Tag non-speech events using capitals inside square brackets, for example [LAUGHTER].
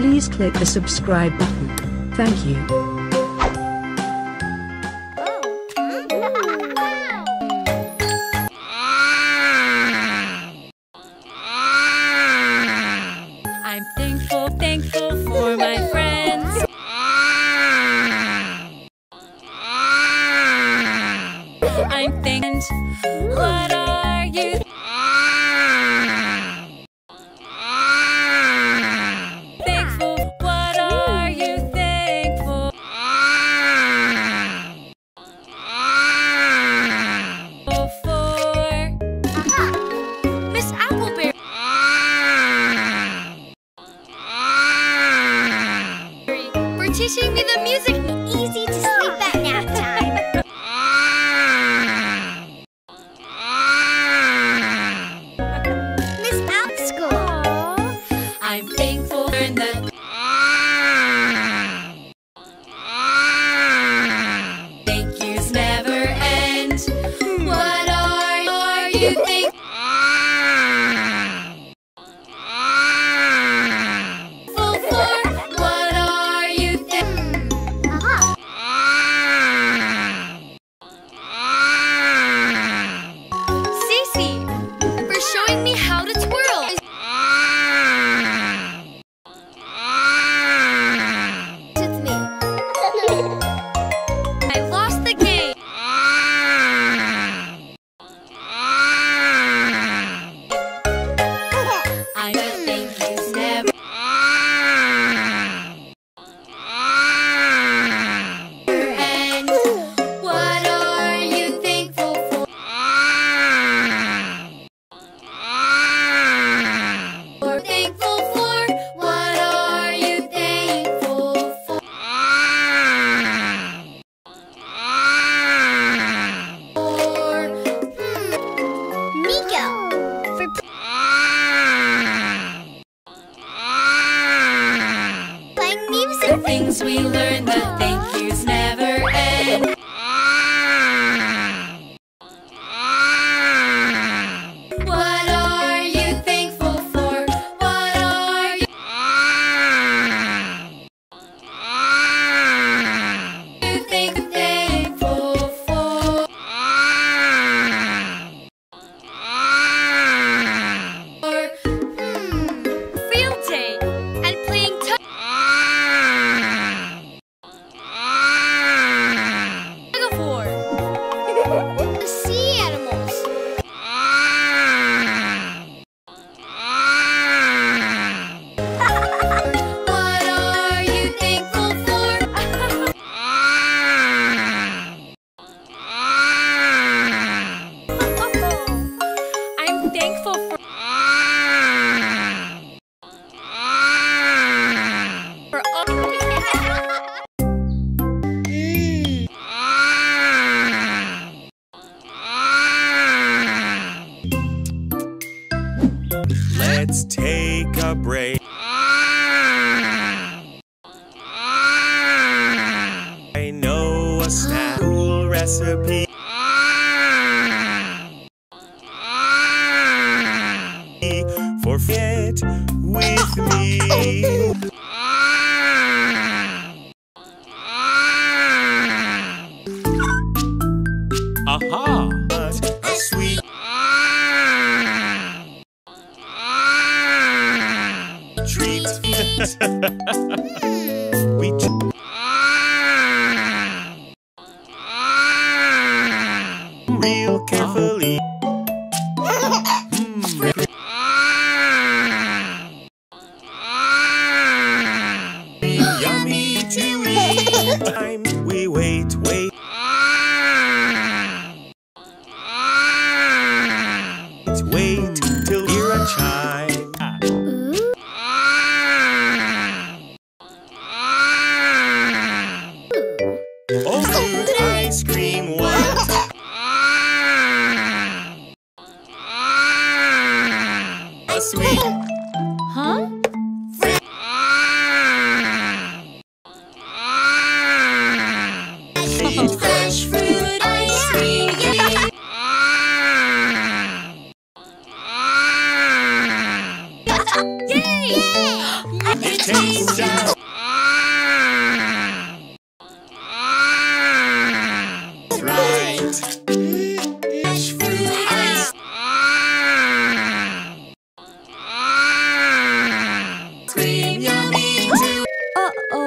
Please click the subscribe button. Thank you. thankful, thankful for my for teaching me the music. Easy to sleep at nap time. Miss Bounce School. Aww. I'm thankful for the Let's take a break. I know a snack cool recipe. For fit with me. treat. [LAUGHS] we real carefully. Mm. [LAUGHS] Yummy, chewy. [LAUGHS] right. Yummy too.